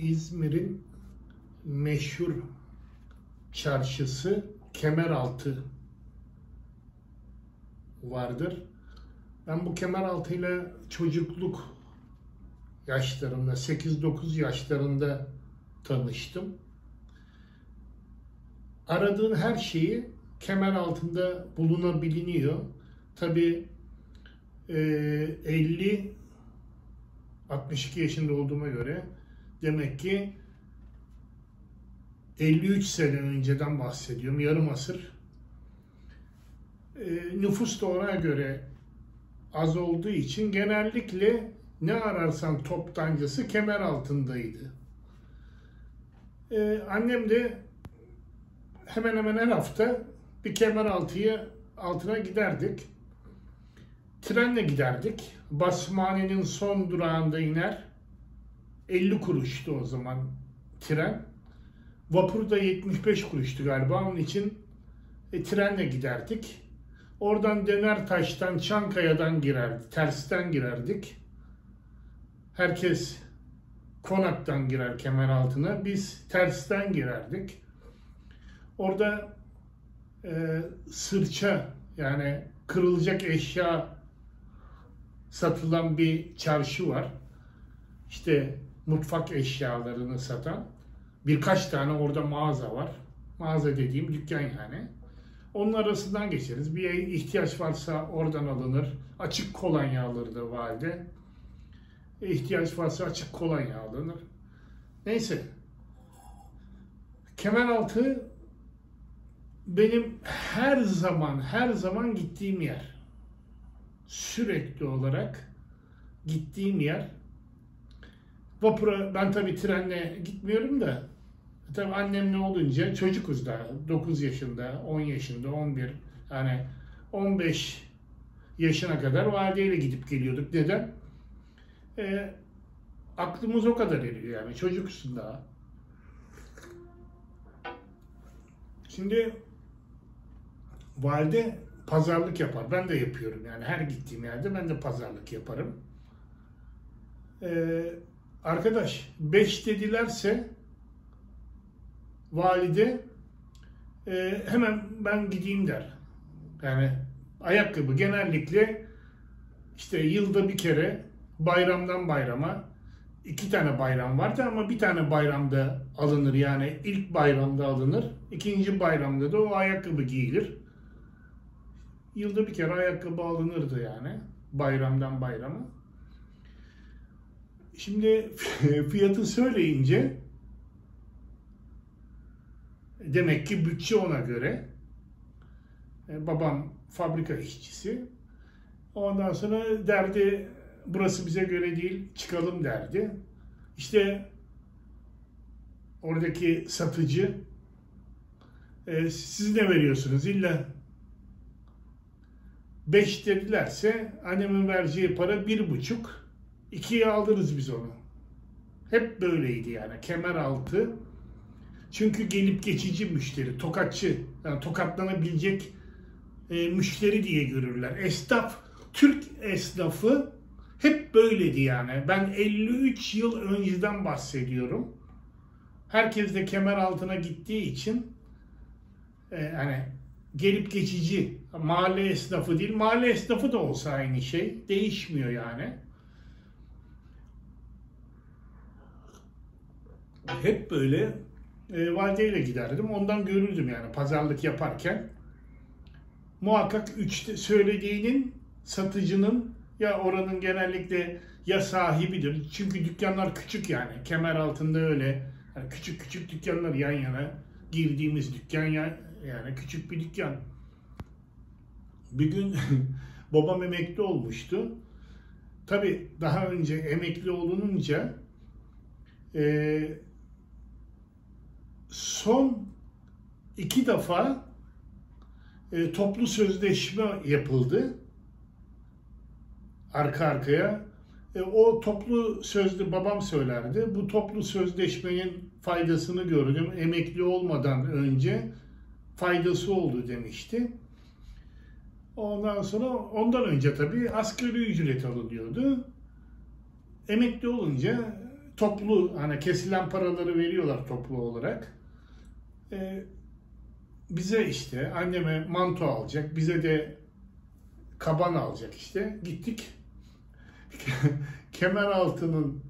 İzmir'in meşhur çarşısı Kemeraltı vardır. Ben bu Kemeraltı ile çocukluk yaşlarında, 8-9 yaşlarında tanıştım. Aradığın her şeyi kemer altında bulunabiliyor. Tabi e, 50 62 yaşında olduğuma göre demek ki 53 sene önceden bahsediyorum. Yarım asır. E, nüfus da ona göre az olduğu için genellikle ne ararsan toptancısı kemer altındaydı. Ee, annem de hemen hemen her hafta bir kemer altıya altına giderdik. Trenle giderdik. Basmane'nin son durağında iner. 50 kuruştu o zaman tren. Vapur da 75 kuruştu galiba. Onun için e, trenle giderdik. Oradan Demirtaş'tan, Çankaya'dan girerdik. Tersten girerdik. Herkes konaktan girer kemer altına. Biz tersten girerdik. Orada e, sırça yani kırılacak eşya satılan bir çarşı var. İşte mutfak eşyalarını satan birkaç tane orada mağaza var. Mağaza dediğim dükkan yani. Onun arasından geçeriz. Bir ihtiyaç varsa oradan alınır. Açık kolonya alırdı valide. İhtiyaç varsa açık kolonya alınır. Neyse. Kemeraltı benim her zaman her zaman gittiğim yer. Sürekli olarak gittiğim yer. Vapura ben tabii trenle gitmiyorum da tabii annemle olunca çocukuz da 9 yaşında, 10 yaşında, 11 yani 15 yaşına kadar valideyle gidip geliyorduk. Neden? E, aklımız o kadar eriyor yani çocuksun daha. Şimdi valide pazarlık yapar. Ben de yapıyorum yani her gittiğim yerde ben de pazarlık yaparım. Ee, arkadaş 5 dedilerse valide e, hemen ben gideyim der. Yani ayakkabı genellikle işte yılda bir kere bayramdan bayrama iki tane bayram vardı ama bir tane bayramda alınır yani ilk bayramda alınır. ikinci bayramda da o ayakkabı giyilir. Yılda bir kere ayakkabı alınırdı yani bayramdan bayrama. Şimdi fiyatı söyleyince demek ki bütçe ona göre. E, babam fabrika işçisi. Ondan sonra derdi burası bize göre değil çıkalım derdi. İşte oradaki satıcı e, siz ne veriyorsunuz illa 5 dedilerse annemin vereceği para bir buçuk ikiye alırız biz onu. Hep böyleydi yani kemer altı. Çünkü gelip geçici müşteri, tokatçı, yani tokatlanabilecek e, müşteri diye görürler. Esnaf, Türk esnafı hep böyleydi yani. Ben 53 yıl önceden bahsediyorum. Herkes de kemer altına gittiği için e, hani gelip geçici mahalle esnafı değil. Mahalle esnafı da olsa aynı şey. Değişmiyor yani. Hep böyle e, valideyle giderdim. Ondan görürdüm yani pazarlık yaparken. Muhakkak üçte söylediğinin satıcının ya oranın genellikle ya sahibidir. Çünkü dükkanlar küçük yani. Kemer altında öyle. Yani küçük küçük dükkanlar yan yana girdiğimiz dükkan ya, yani küçük bir dükkan. Bir gün babam emekli olmuştu. Tabi daha önce emekli olununca e, son iki defa e, toplu sözleşme yapıldı arka arkaya. E, o toplu sözlü babam söylerdi. Bu toplu sözleşmenin faydasını gördüm. Emekli olmadan önce faydası oldu demişti. Ondan sonra ondan önce tabii asgari ücret alınıyordu. Emekli olunca toplu hani kesilen paraları veriyorlar toplu olarak. Ee, bize işte anneme manto alacak, bize de kaban alacak işte. Gittik. Kemeraltı'nın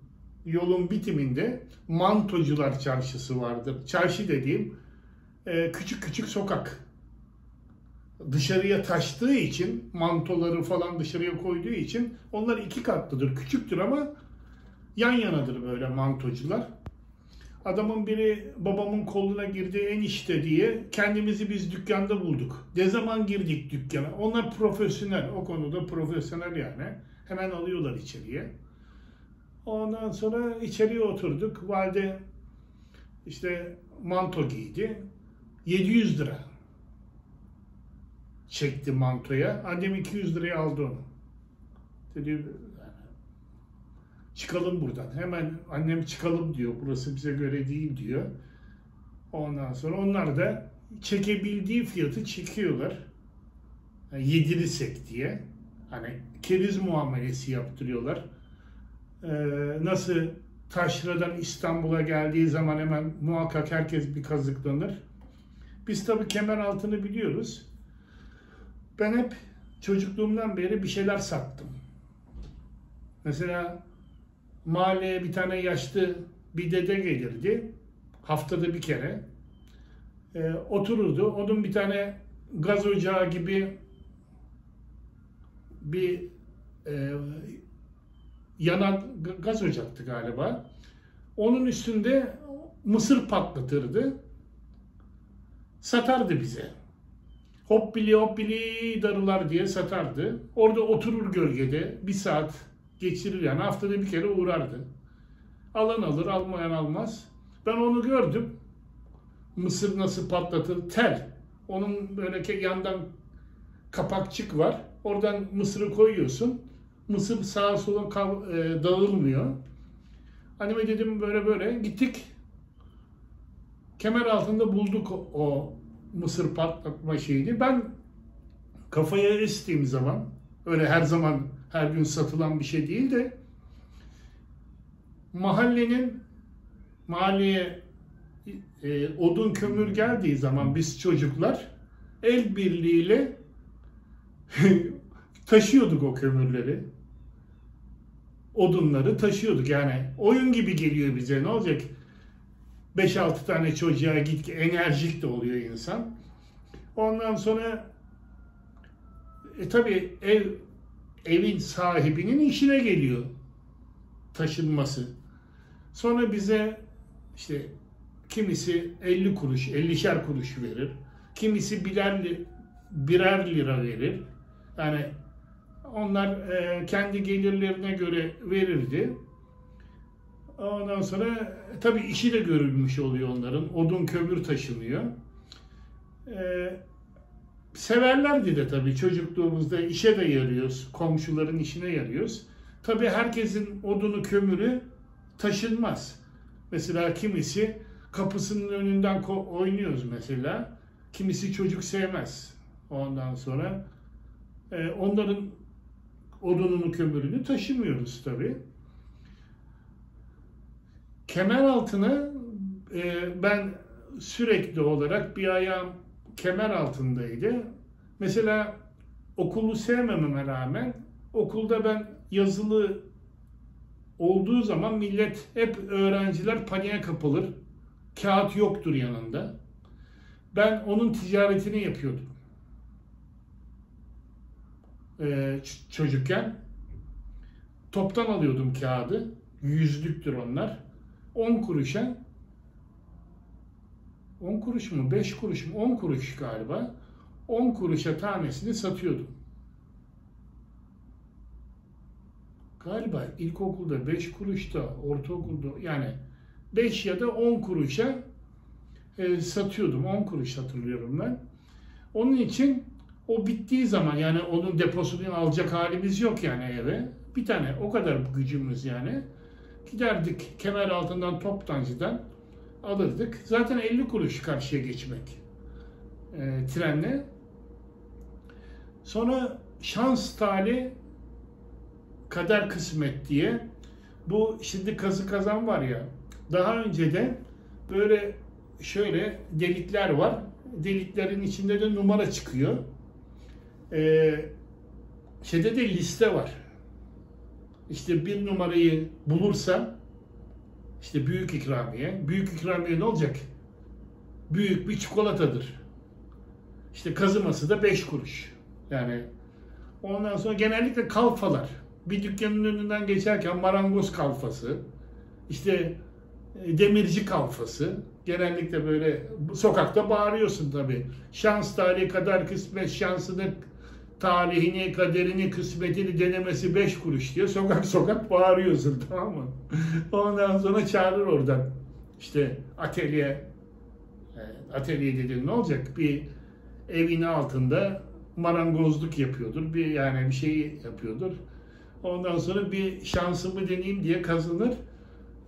yolun bitiminde Mantocular Çarşısı vardır. Çarşı dediğim e, küçük küçük sokak. Dışarıya taştığı için mantoları falan dışarıya koyduğu için onlar iki katlıdır. Küçüktür ama yan yanadır böyle mantocular. Adamın biri babamın koluna girdi enişte diye kendimizi biz dükkanda bulduk. Ne zaman girdik dükkana? Onlar profesyonel. O konuda profesyonel yani. Hemen alıyorlar içeriye. Ondan sonra içeriye oturduk. Valide işte manto giydi. 700 lira çekti mantoya. Annem 200 liraya aldı onu. Dedi çıkalım buradan. Hemen annem çıkalım diyor. Burası bize göre değil diyor. Ondan sonra onlar da çekebildiği fiyatı çekiyorlar. Yani yedirirsek diye. Hani keriz muamelesi yaptırıyorlar. Ee, nasıl taşradan İstanbul'a geldiği zaman hemen muhakkak herkes bir kazıklanır. Biz tabii kemer altını biliyoruz. Ben hep çocukluğumdan beri bir şeyler sattım. Mesela mahalleye bir tane yaşlı bir dede gelirdi. Haftada bir kere. E, otururdu. Onun bir tane gaz ocağı gibi bir e, yanan gaz ocaktı galiba. Onun üstünde mısır patlatırdı. Satardı bize. Hoppili hoppili darılar diye satardı. Orada oturur gölgede bir saat geçirir yani haftada bir kere uğrardı. Alan alır, almayan almaz. Ben onu gördüm. Mısır nasıl patlatır? Tel. Onun böyle yandan kapakçık var. Oradan mısırı koyuyorsun. Mısır sağa sola kav, e, dağılmıyor. Anneme dedim böyle böyle. Gittik. Kemer altında bulduk o, o mısır patlatma şeyini. Ben kafaya estiğim zaman öyle her zaman her gün satılan bir şey değil de mahallenin mahalleye e, odun kömür geldiği zaman biz çocuklar el birliğiyle taşıyorduk o kömürleri. Odunları taşıyorduk. Yani oyun gibi geliyor bize. Ne olacak? 5-6 tane çocuğa git enerjik de oluyor insan. Ondan sonra e tabi ev evin sahibinin işine geliyor taşınması. Sonra bize işte kimisi 50 kuruş, 50'şer kuruş verir. Kimisi birer, birer lira verir. Yani onlar e, kendi gelirlerine göre verirdi. Ondan sonra e, tabii işi de görülmüş oluyor onların. Odun kömür taşınıyor. Severlerdi de tabii çocukluğumuzda işe de yarıyoruz. Komşuların işine yarıyoruz. Tabii herkesin odunu kömürü taşınmaz. Mesela kimisi kapısının önünden oynuyoruz mesela. Kimisi çocuk sevmez. Ondan sonra e, onların odununu kömürünü taşımıyoruz tabii. Kemer altına e, ben sürekli olarak bir ayağım kemer altındaydı. Mesela okulu sevmememe rağmen okulda ben yazılı olduğu zaman millet hep öğrenciler paniğe kapılır. Kağıt yoktur yanında. Ben onun ticaretini yapıyordum. Ee, çocukken toptan alıyordum kağıdı. Yüzlüktür onlar. 10 kuruşa 10 kuruş mu 5 kuruş mu 10 kuruş galiba 10 kuruşa tanesini satıyordum. Galiba ilkokulda 5 kuruşta, ortaokulda yani 5 ya da 10 kuruşa e, satıyordum. 10 kuruş hatırlıyorum ben. Onun için o bittiği zaman yani onun deposunu alacak halimiz yok yani eve. Bir tane o kadar gücümüz yani. Giderdik kemer altından toptancıdan alırdık. Zaten 50 kuruş karşıya geçmek e, trenle. Sonra şans tali kader kısmet diye bu şimdi kazı kazan var ya daha önce de böyle şöyle delikler var. Deliklerin içinde de numara çıkıyor. Ee, şeyde de liste var. İşte bir numarayı bulursa işte büyük ikramiye. Büyük ikramiye ne olacak? Büyük bir çikolatadır. İşte kazıması da 5 kuruş. Yani ondan sonra genellikle kalfalar. Bir dükkanın önünden geçerken marangoz kalfası, işte e, demirci kalfası. Genellikle böyle sokakta bağırıyorsun tabii. Şans tarihi kadar kısmet şansını talihini, kaderini, kısmetini denemesi beş kuruş diye sokak sokak bağırıyorsun tamam mı? Ondan sonra çağırır oradan. İşte atölye, e, atölye dediğin ne olacak? Bir evin altında marangozluk yapıyordur. Bir yani bir şey yapıyordur. Ondan sonra bir şansımı deneyeyim diye kazanır.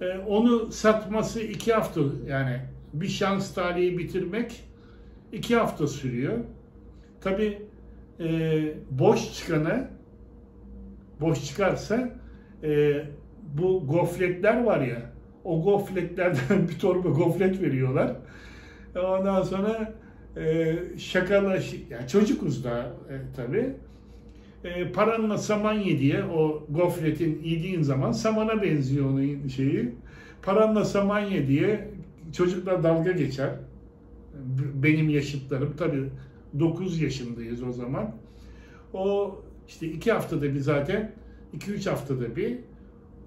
Ee, onu satması iki hafta yani bir şans tarihi bitirmek iki hafta sürüyor. Tabi e, boş çıkanı boş çıkarsa e, bu gofletler var ya o gofletlerden bir torba goflet veriyorlar. Ondan sonra e, şakalaş yani çocukuz da e, tabi e, paranla saman ye diye o gofretin yediğin zaman samana benziyor onun şeyi. Paranla saman ye diye çocuklar dalga geçer. Benim yaşıtlarım tabii 9 yaşındayız o zaman. O işte iki haftada bir zaten 2-3 haftada bir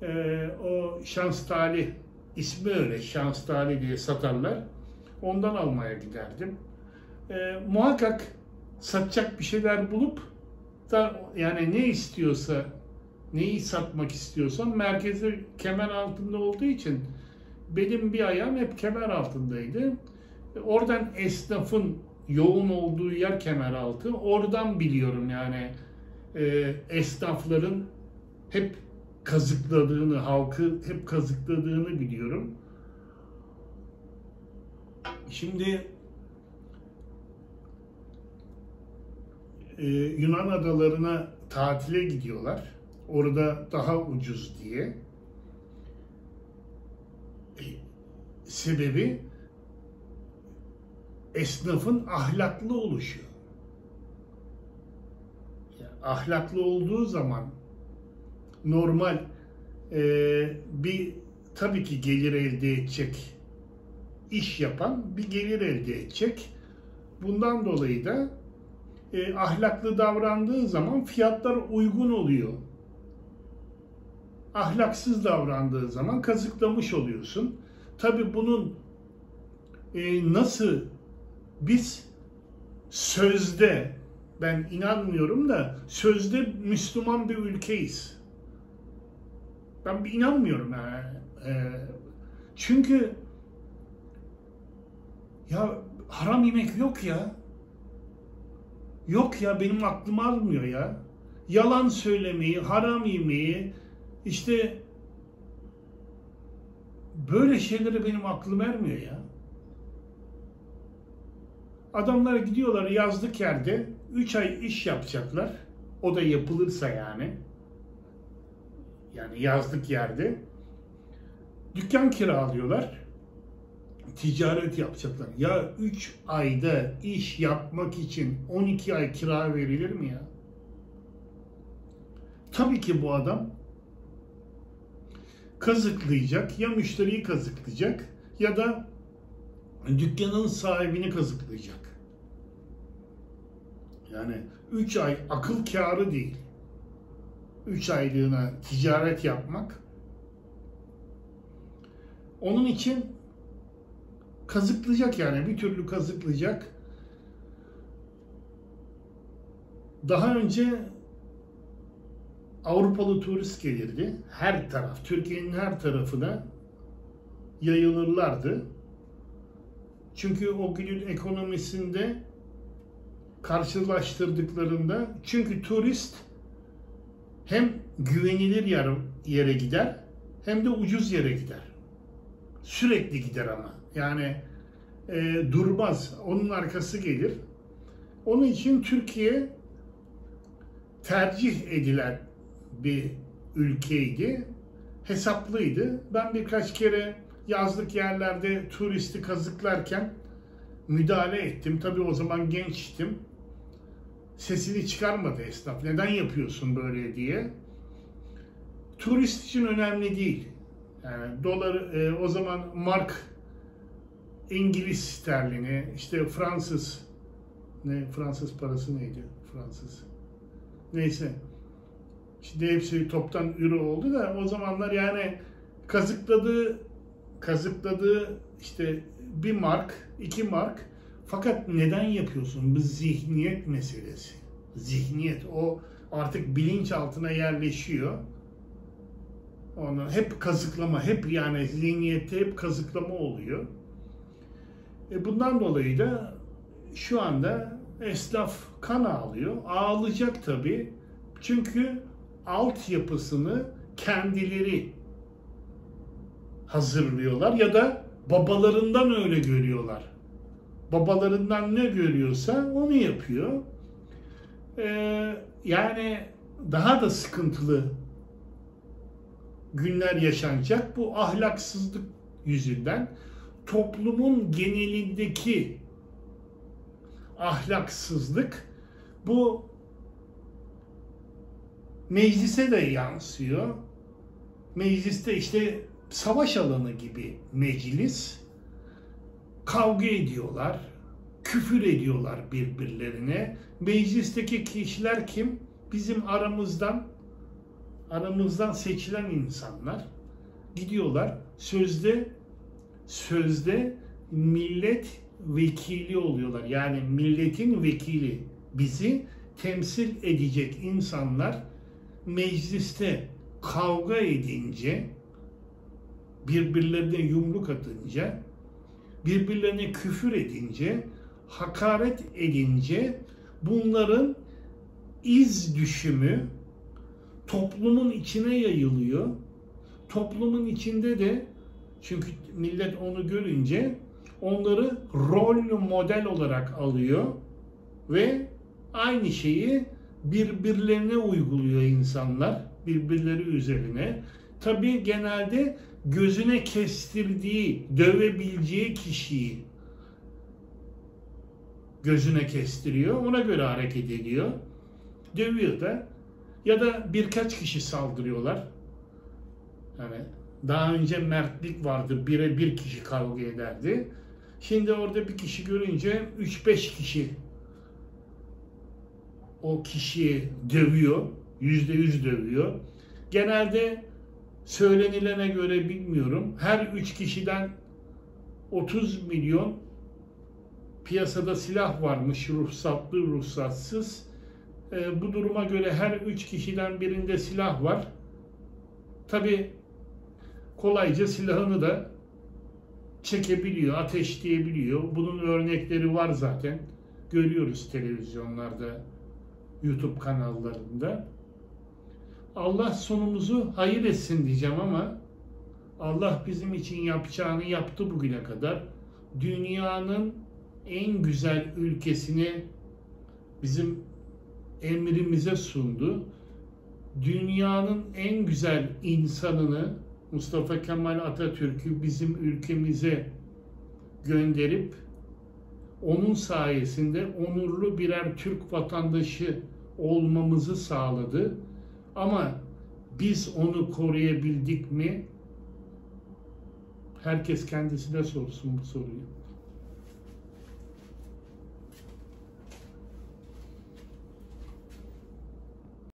e, o şans tali ismi öyle şans tali diye satarlar. Ondan almaya giderdim. E, muhakkak satacak bir şeyler bulup da yani ne istiyorsa neyi satmak istiyorsam merkezi kemer altında olduğu için benim bir ayağım hep kemer altındaydı. Oradan esnafın yoğun olduğu yer kemer altı. Oradan biliyorum yani e, esnafların hep kazıkladığını, halkı hep kazıkladığını biliyorum. Şimdi e, Yunan adalarına tatile gidiyorlar. Orada daha ucuz diye. E, sebebi esnafın ahlaklı oluşu. Yani ahlaklı olduğu zaman normal e, bir tabii ki gelir elde edecek iş yapan bir gelir elde edecek. Bundan dolayı da e, ahlaklı davrandığı zaman fiyatlar uygun oluyor. Ahlaksız davrandığı zaman kazıklamış oluyorsun. Tabi bunun e, nasıl biz sözde ben inanmıyorum da sözde Müslüman bir ülkeyiz. Ben inanmıyorum yani. E, çünkü ya haram yemek yok ya. Yok ya benim aklım almıyor ya. Yalan söylemeyi, haram yemeyi, işte böyle şeyleri benim aklım ermiyor ya. Adamlar gidiyorlar yazlık yerde 3 ay iş yapacaklar. O da yapılırsa yani. Yani yazlık yerde. Dükkan kiralıyorlar ticaret yapacaklar. Ya 3 ayda iş yapmak için 12 ay kira verilir mi ya? Tabii ki bu adam kazıklayacak. Ya müşteriyi kazıklayacak ya da dükkanın sahibini kazıklayacak. Yani 3 ay akıl kârı değil. 3 aylığına ticaret yapmak. Onun için kazıklayacak yani bir türlü kazıklayacak. Daha önce Avrupalı turist gelirdi. Her taraf, Türkiye'nin her tarafına yayılırlardı. Çünkü o günün ekonomisinde karşılaştırdıklarında çünkü turist hem güvenilir yere gider hem de ucuz yere gider. Sürekli gider ama. Yani e, durmaz. Onun arkası gelir. Onun için Türkiye tercih edilen bir ülkeydi. hesaplıydı. Ben birkaç kere yazlık yerlerde turisti kazıklarken müdahale ettim. Tabii o zaman gençtim. Sesini çıkarmadı esnaf. Neden yapıyorsun böyle diye. Turist için önemli değil. Yani dolar e, o zaman mark İngiliz sterlini, işte Fransız ne Fransız parası neydi? Fransız. Neyse. Şimdi hepsi toptan euro oldu da o zamanlar yani kazıkladığı kazıkladığı işte bir mark, iki mark fakat neden yapıyorsun? Bu zihniyet meselesi. Zihniyet o artık bilinç altına yerleşiyor. Onu hep kazıklama, hep yani zihniyette hep kazıklama oluyor. E bundan dolayı da şu anda esnaf kan ağlıyor. Ağlayacak tabii. Çünkü altyapısını kendileri hazırlıyorlar ya da babalarından öyle görüyorlar. Babalarından ne görüyorsa onu yapıyor. Ee, yani daha da sıkıntılı günler yaşanacak bu ahlaksızlık yüzünden toplumun genelindeki ahlaksızlık bu meclise de yansıyor. Mecliste işte savaş alanı gibi meclis kavga ediyorlar, küfür ediyorlar birbirlerine. Meclisteki kişiler kim? Bizim aramızdan aramızdan seçilen insanlar gidiyorlar sözde sözde millet vekili oluyorlar. Yani milletin vekili bizi temsil edecek insanlar mecliste kavga edince birbirlerine yumruk atınca birbirlerine küfür edince hakaret edince bunların iz düşümü toplumun içine yayılıyor. Toplumun içinde de çünkü millet onu görünce onları rol model olarak alıyor ve aynı şeyi birbirlerine uyguluyor insanlar birbirleri üzerine. Tabi genelde gözüne kestirdiği, dövebileceği kişiyi gözüne kestiriyor. Ona göre hareket ediyor. Dövüyor da ya da birkaç kişi saldırıyorlar. Yani daha önce mertlik vardı. Bire bir kişi kavga ederdi. Şimdi orada bir kişi görünce 3-5 kişi o kişiyi dövüyor. Yüzde yüz dövüyor. Genelde söylenilene göre bilmiyorum. Her üç kişiden 30 milyon piyasada silah varmış ruhsatlı ruhsatsız. E, bu duruma göre her üç kişiden birinde silah var. Tabi kolayca silahını da çekebiliyor, ateşleyebiliyor. Bunun örnekleri var zaten. Görüyoruz televizyonlarda, YouTube kanallarında. Allah sonumuzu hayır etsin diyeceğim ama Allah bizim için yapacağını yaptı bugüne kadar. Dünyanın en güzel ülkesini bizim emrimize sundu. Dünyanın en güzel insanını Mustafa Kemal Atatürk'ü bizim ülkemize gönderip onun sayesinde onurlu birer Türk vatandaşı olmamızı sağladı. Ama biz onu koruyabildik mi? Herkes kendisine sorsun bu soruyu.